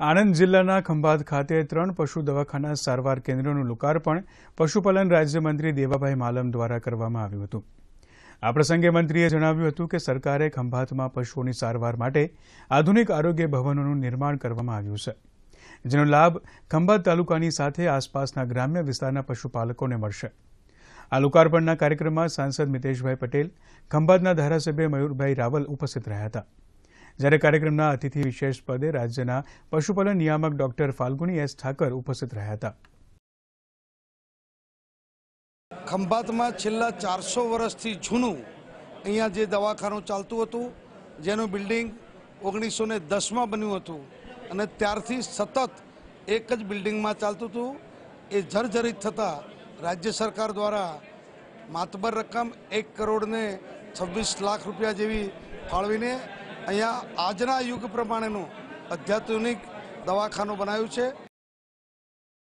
આણંદ જિલ્લાના ખંભાત ખાતે ત્રણ પશુ દવાખાના સારવાર કેન્દ્રનું લોકાર્પણ પશુપાલન રાજ્યમંત્રી દેવાભાઈ માલમ દ્વારા કરવામાં આવ્યું હતું. આ પ્રસંગે મંત્રીએ જણાવ્યું હતું કે સરકારે ખંભાતમાં પશુઓની સારવાર માટે આધુનિક આરોગ્ય ભવનોનું નિર્માણ કરવામાં આવ્યું છે, જેનો લાભ ખંભાત તાલુકાની સાથે આસપાસના ગ્રામ્ય વિસ્તારના પશુપાલકોને મળશે. આ લોકાર્પણના કાર્યક્રમમાં સાંસદ મિતેશભાઈ પટેલ, ખંભાતના ધારાસભ્ય મયુરભાઈ રાવલ ઉપસ્થિત રહ્યા હતા. જ્યારે કાર્યક્રમના અતિથિ વિશેષ પદે રાજ્યના પશુપાલન નિયામક ડોક્ટર ફાલ્ગુની એસ ઠાકર ઉપસ્થિત રહ્યા હતા. ખંભાતમાં છેલ્લા ચારસો વર્ષથી જૂનું અહીંયા જે દવાખાનું ચાલતું હતું, જેનું બિલ્ડિંગ ઓગણીસો ને દસમાં બન્યું હતું અને ત્યારથી સતત એક જ બિલ્ડિંગમાં ચાલતું હતું. એ જર્જરિત થતાં રાજ્ય સરકાર દ્વારા માતબર રકમ એક કરોડને છવ્વીસ લાખ રૂપિયા જેવી ફાળવીને અહીંયા આજના યુગ પ્રમાણેનું અત્યાધુનિક દવાખાનું બનાવ્યું છે.